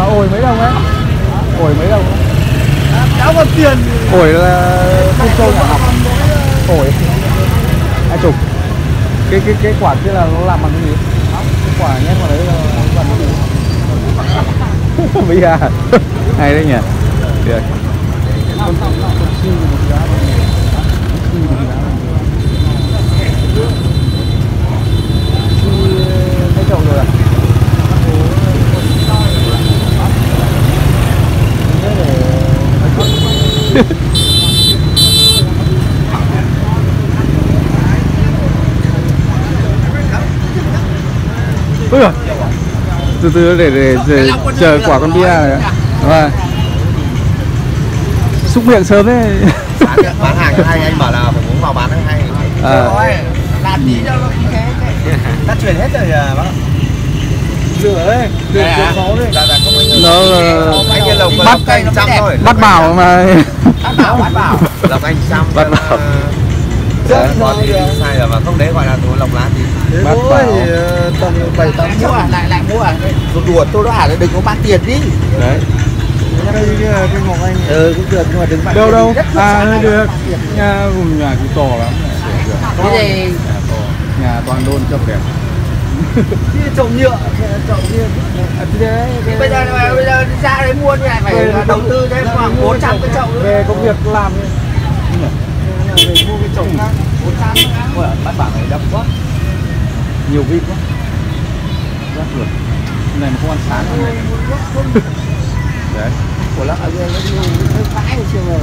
mà ổi mấy đồng ấy? Ổi mấy đồng? Đã còn tiền ổi là không sâu nhà học. Ổi. Hai chục. Cái cái cái quả kia là nó làm bằng cái gì? Cái quả nhét vào đấy là nó bằng cái gì? Bây giờ. Hay đấy nhỉ. Được Thấy trồng rồi à? Ôi giời. từ từ để để, để chờ quả con bia này. Vâng xúc miệng sớm đấy bán, hàng cho hay anh bảo là phải uống vào bán ให้ hay à, Rồi Làm tí cho nó cái cái Ta chuyển hết rồi à bác Rửa đấy rửa à? máu đấy dạ dạ không anh nó anh kia lộc bắt anh trăm thôi. bắt bảo mà. Bắt bảo bắt bảo. Lộc anh trăm Bắt cho bảo. nó- Dạ. gì sai rồi mà không đấy gọi là đồ lộc lá Thế Bắt bảo. ờ, tầm 7 8 trăm. à, lại lại mua à? Rồi đùa tôi đó à đừng có bán tiền đi. Đấy. Đây kia cái Ngọc Anh. Ừ cũng được nhưng mà đừng bán đâu đâu? À được. nhà vùng nhà cũng to lắm. Cái nhà to. Nhà toàn đôn trồng đẹp Cái trồng nhựa. Trồng nhựa. À, Thì bây giờ bây giờ ra đấy mua như này phải đầu tư thêm khoảng 400 cái chậu nữa. về công việc làm. Đi. về mua cái trồng khác. 400 Ôi, bắt bảo này đậm quá. Nhiều vịt quá. Rất ruột này mà không ăn sáng. Này đấy. Của lắc ở đây nó nhiều hơi vãi chiều rồi.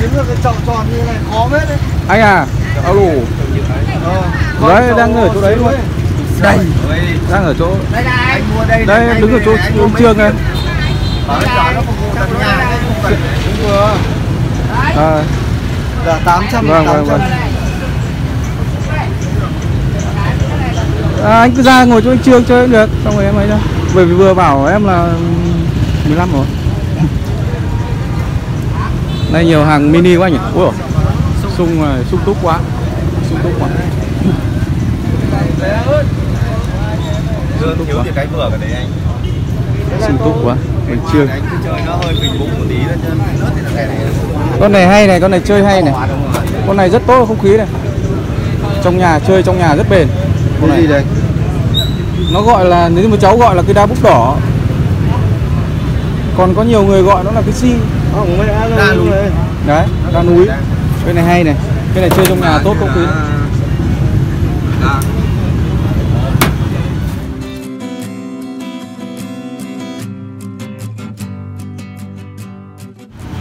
Kiếm được cái chậu tròn như này khó hết đấy. Anh à alo Đấy, còn đang chậu ở chỗ đấy luôn. đây. Đang ở chỗ. Đây này. anh mua đây đây này, đứng ở chỗ mấy trường này à, Là 800 Vâng, 800 vâng, vâng. à, anh cứ ra ngồi chỗ anh trường chơi cũng được. Xong rồi em ấy ra. Bởi vì vừa bảo em là 15 rồi. Đây nhiều hàng mini quá nhỉ? Ui sung sung túc quá sung túc quá. Chưa. Thiếu thì cái vừa cái đấy anh sung túc quá mình chưa anh cứ chơi nó hơi phình bụng một tí nữa chứ. Nước thì là cái này con này hay này con này chơi hay này. Con này rất tốt không khí này. Trong nhà chơi trong nhà rất bền. Con Cái gì này đây? nó gọi là nếu mà cháu gọi là cái đá bút đỏ. Còn có nhiều người gọi nó là cái si Đa núi. đấy đá núi. Cái này hay này cái này chơi trong nhà tốt không khí Dạ.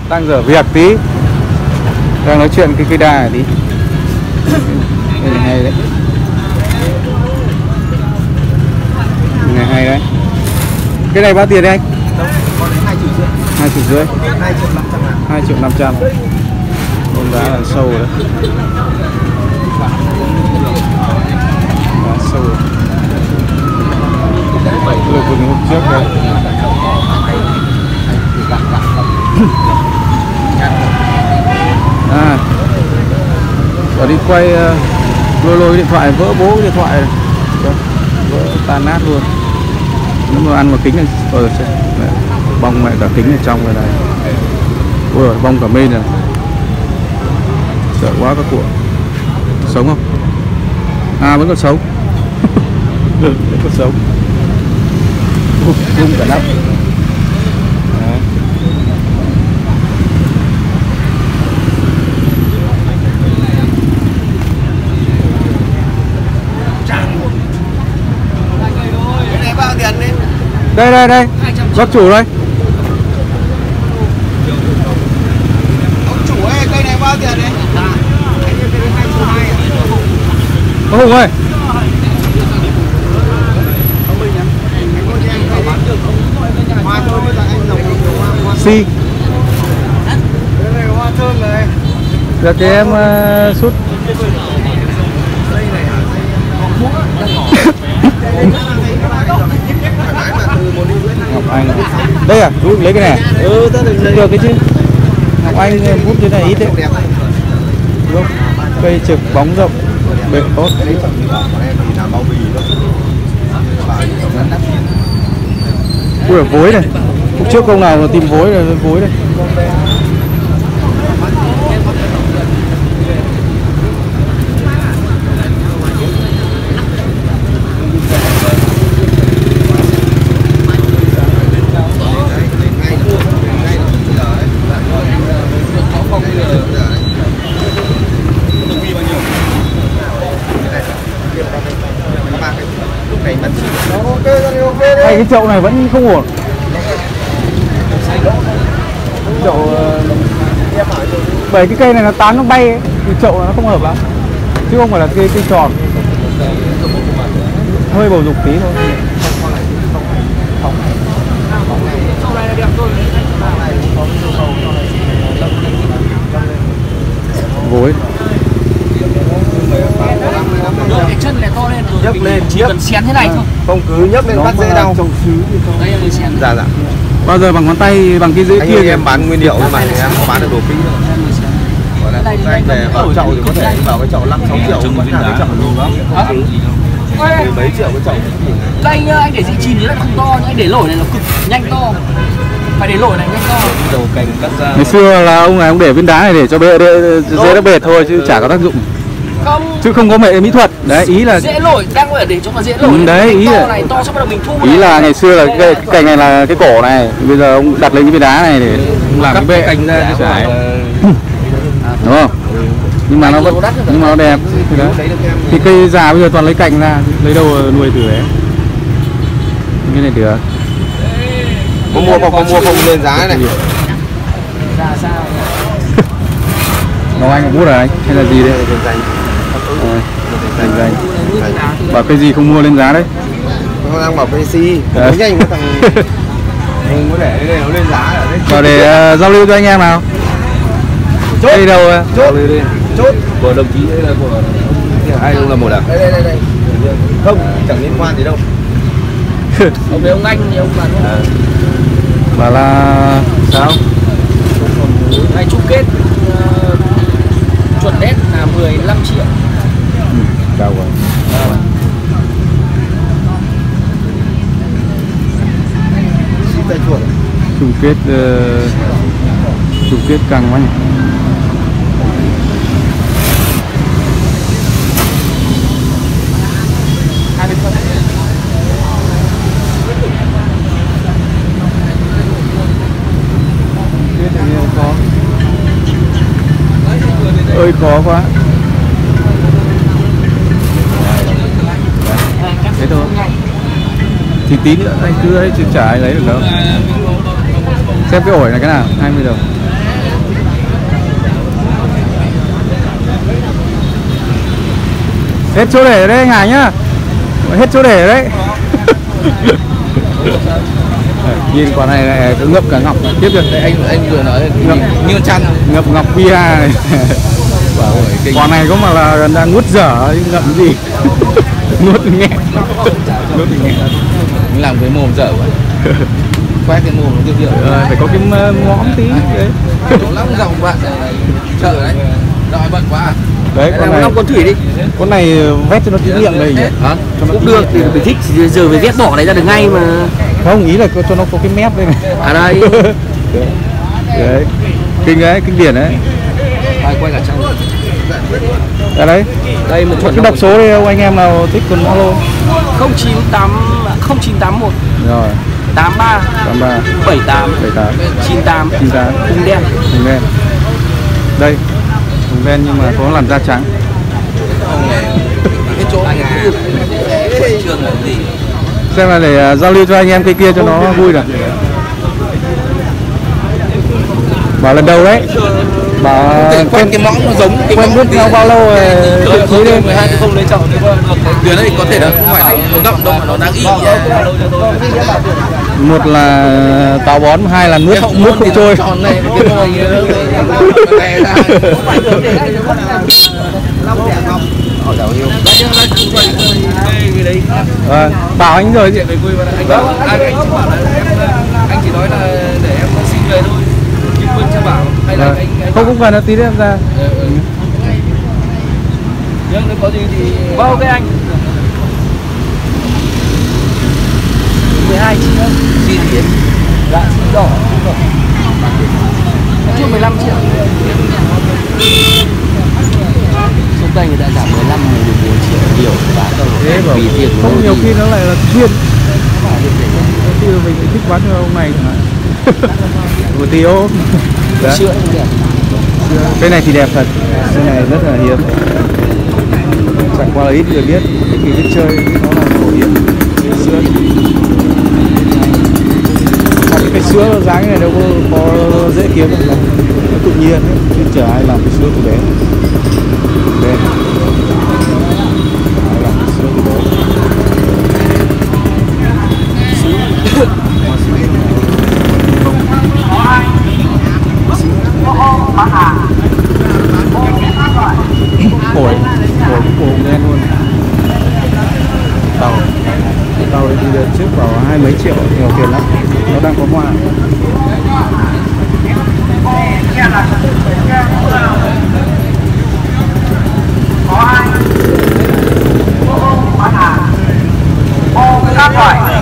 đang dở việc tí. Đang nói chuyện cái cây đà tí. Cái này hay đấy cái này hay đấy. Cái này bao tiền đấy anh? Hai triệu rưỡi. Hai triệu rưỡi. Hai triệu năm trăm hai triệu năm trăm con đá là sâu đấy. Đá sâu. Rồi Đây là vườn hôm trước đấy à ở đi quay ờ, lôi lôi điện thoại, vỡ bố điện thoại này. Vỡ tan nát luôn. Nếu mà ăn vào kính này ờ xem bong mẹ cả kính ở trong rồi này. Ui bong cả main này sợ quá các cụ sống không? À vẫn còn sống. Vẫn còn sống. Rung cả đấy. Đây đây đây. Bác chủ đây ông chủ ơi cây này bao tiền đấy anh ơi, cây này hai triệu hai à? Ô Hùng ơi hoa thôi bây giờ anh trồng nhiều hoa hoa si Cái này hoa thơm này. được thì em uh, sút. Ngọc Anh. Đây à chú lấy cái này à? Ừ, được cái chứ. Ngọc Anh bút thế này ít đấy. Cây trực bóng rộng bền tốt. Cái đấy phẩm của em thì là bao bì tiền Ui vối này. Lúc trước công nào mà tìm vối là vối đây này mất ok rồi ok đấy Hay cái chậu này vẫn không ổn. Chậu ờ, Bởi cái cây này nó tán nó bay ấy, thì chậu nó không hợp lắm. Chứ không phải là cây, cây tròn. Hơi bầu dục tí thôi. Vối cái chân này to lên rồi nhấc lên chỉ nhấc. cần xén thế này thôi. Không cứ nhấc lên bắt dễ đau. đây là xén. Dạ dạ. Bao giờ bằng ngón tay bằng cái dễ anh kia em bán nguyên liệu mà em có bán được đồ gọi là không anh về vào chậu thì có thể vào cái chậu 5 6 triệu vẫn là cái chậu đó mười mấy triệu cái chậu đây nhá anh để dị chìm thì nó không to nhưng anh để lỗi này nó cực nhanh to. Phải để lỗi này nhanh to. Đầu cành cắt ra. Ngày xưa là ông này ông để viên đá này để cho bê, đê, dễ nó bệt thôi chứ chả có tác dụng không. Chứ không có mệ mỹ thuật. Đấy ý là dễ lỗi đang phải để cho mà dễ lỗi. Ừ, đấy, ý là- này to xong bắt đầu mình thu Ý là ngày xưa là cái cái cành này là cái cổ này Bây giờ ông đặt lên cái viên đá này để làm cái bệ. cành ra cái trái Đúng không? Nhưng mà nó vẫn nhưng mà nó đẹp. Thì đấy. Thì cây già bây giờ toàn lấy cành ra Lấy đâu nuôi từ đấy Cái này được. Có mua không? Có mua không? Lên giá này. Ra sao Nó anh cũng bút à anh? Hay là gì đây? Dành dành Bảo cây gì không mua lên giá đấy? Nó đang bảo cái Đấy. nó nhanh cái thằng mình có để đây nó lên giá ở đây Vào để ờ, giao lưu cho anh em nào. Đây đâu ờ? chốt. Chốt. Của đồng chí đây là của ai là một à? Đây đây đây đây. Không chẳng liên quan gì đâu. Ông với ông anh thì ông bán Bảo là sao? ngày chung kết ờ, chuẩn đét là 15 triệu Tay chuột chung kết ờ, chung kết căng quá nhỉ ơi khó quá thế thôi thì tí nữa anh cứ ấy chứ chả ai lấy được đâu xem cái ổi này cái nào? 20 đồng. Hết chỗ để ở đây anh Hải nhá. Hết chỗ để đấy. Nhìn quả này lại cứ ngập cả ngọc. Tiếp được. Anh anh vừa nói ngập. như chăn. Ngập ngọc bia này. Quả này có mà là đang nuốt dở ngậm gì? Nuốt nhẹ nuốt mình làm cái mồm dở vậy quét cái mồm nó tiêu diệu Ờ, phải có cái m- mõm tí đấy. chỗ lắm dòng bạn này chợ đấy. Đòi bận quá đấy con này con thủy đi. con này vét cho nó tí miệng đây nhỉ? Hả? Cũng được thì mình thích giờ về viết bỏ này ra được ngay mà. Không ý là cho nó có cái mép đây này. À đây. Đấy. Kinh đấy kinh điển đấy. Ai quay cả trong à đấy đây. Một cái đọc số đi ông anh em nào thích còn alo? 098 0981 rồi. 83 tám ba. 78 bảy tám. 98 chín tám. Hùng đen. Hồng đen. Đây hồng đen nhưng mà có làn da trắng. Cái chỗ anh trường là gì? Xem là để à, giao lưu cho anh em cây kia cho nó vui được. Bảo lần đầu đấy bảo quét cái mõm nó giống cái quen biết nhau bao lâu rồi thiện chí đi hai cái không lấy chậu nếu mà tuyến đấy có thể là không phải nó ngậm đâu mà nó đang ị một là táo bón hai là nước nước không trôi. Vâng, bảo anh rồi chị anh anh chỉ bảo là em anh chỉ nói là để em xin về thôi Vâng, vẫn chưa bảo. Hay là à. anh, anh không cũng cần nó tí nữa em ra. Ừ, ừ. nếu có gì thì vâng ok anh. 12 triệu. Di chuyển dạ sĩ đỏ chưa 15 triệu. Xung quanh người ta giảm 15 14 triệu. Nhiều bán đâu. Thế bảo vì tiền không nhiều khi nó lại là chuyên. Khi mình thích bán cho ông này chẳng hạn sữa cũng đẹp cây này thì đẹp thật. Cây này rất là hiếm. Chẳng qua là ít người biết. Ít người biết chơi nó là phổ cây sữa. Mà cái sữa dáng này đâu có, có dễ kiếm đâu. Nó tự nhiên ấy. chứ chả ai làm cái sữa từ bé. Bé. Ai làm cái sữa từ bé Ổi, ổi cổ nghe luôn Tàu Tàu đi đợt trước vào hai mấy triệu, nhiều tiền lắm Nó đang có hoa Có ai? Ô, bán hàng Ô, cứ ra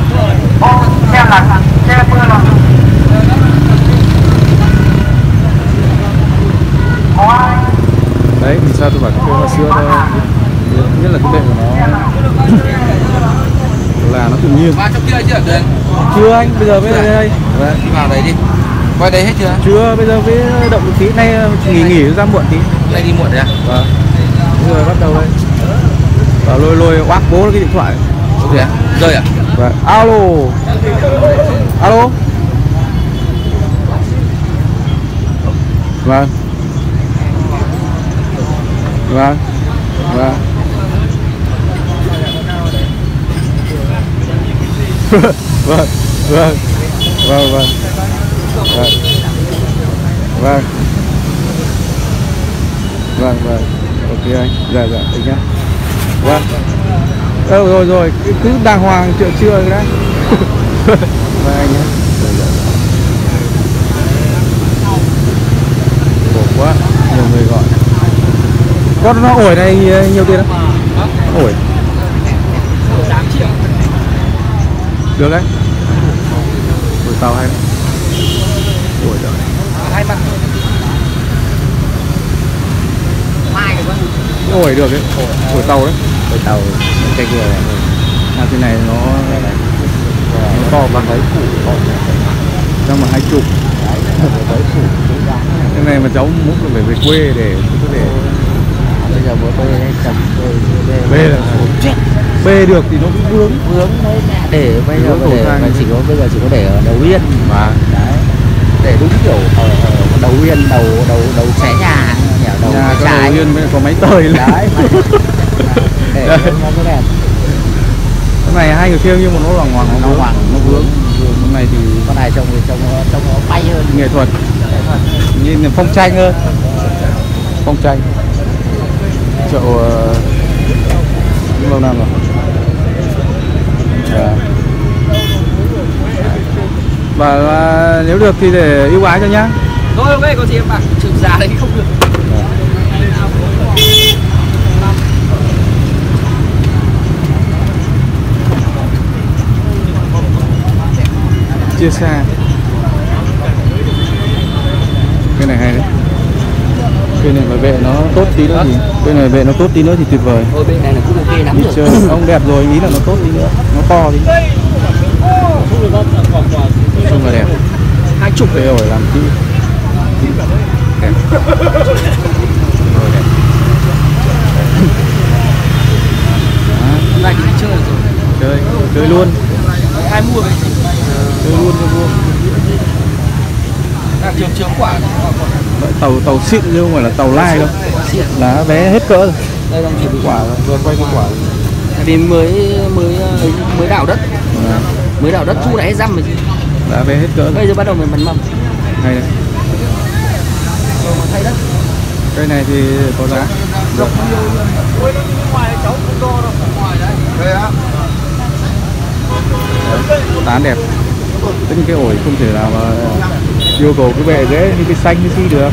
sao tôi bảo cái cây hoa sữa nó nhất là cái bệ của nó là nó tự nhiên. Qua trong kia chưa? Được. Chưa anh bây giờ mới đây đây. Vâng. Đi vào đấy đi. Quay đấy hết chưa? chưa bây giờ mới động một tí. Nay nghỉ nghỉ ra muộn tí. Nay đi muộn đấy à? vâng. Giờ bắt đầu đây. Và lôi lôi oác bố cái điện thoại. Rồi à? Rơi à? vâng. Alo. Alo. Vâng vâng. Vâng. Vâng. Vâng. Vâng vâng. Vâng. Vâng. Vâng vâng. Ok anh. Dạ dạ. Anh nhá. Vâng. Ờ, rồi rồi. Cứ- cứ đàng hoàng chưa chưa cái đấy? Vâng anh nhé Dạ, dạ. khổ quá nhiều người gọi con nó ổi này nhiều tiền không? Ổi. 8 triệu được đấy. Ổi tàu hay đấy ổi rồi hai mặt ổi được đấy. Ổi tàu đấy. Cái tàu cái kia này à cái này nó nó to bằng đấy củ trong mà hai chục. Cái này mà cháu muốn phải về quê để có thể bây giờ bữa tôi chồng tôi bê là chết bê được thì nó cũng vướng. Vướng đấy để bây giờ có để mà chỉ có bây giờ chỉ có để ở đầu yên mà. Đấy. Để đúng kiểu ở, ở đầu yên đầu đầu đầu xé nhà. Nhỉ đầu nhà có trái đầu yên mới có máy tời đấy mà- để Đấy. nó cái đẹp. Cái này hai người kia nhưng mà nó loằng ngoằng nó hoàng nó vướng. con này thì con này trông thì trông trông nó bay hơn. Nghệ thuật. Nhìn là phong tranh hơn phong tranh chợ ờ, lâu năm rồi? Dạ. và, và nếu được thì để ưu ái cho nhá. Thôi ok có gì em bảo trường già đấy không được. Chia xa. Cái này hay đấy cây này mà vệ nó tốt tí nữa thì cây này vệ nó tốt tí nữa thì tuyệt vời. Ôi bên này là cũng ok lắm đi rồi. chơi ông đẹp rồi ý là nó tốt tí nữa nó to tí. Chung là đẹp. Hai chục. Cây ổi làm kỹ đẹp Ổi đẹp hôm nay đi chơi rồi. Chơi chơi luôn. Ai mua vậy chơi luôn chơi luôn là trường trường quả. Đấy, tàu tàu xịn chứ không phải là tàu lai đâu. Lá vé hết cỡ rồi. Đây đang chuẩn bị quả rồi. quay cái quả. Vì mới mới ờ, mới đào đất. Đó, mới đào đất thu đã hết răm rồi lá vé hết cỡ rồi. Bây giờ bắt đầu mình bắn mầm. Hay đấy. Thay đất. Cây này thì có giá. Được. Tán đẹp. Tất nhiên cái ổi không thể nào mà yêu cầu cái bệ dễ như cái xanh như xi được.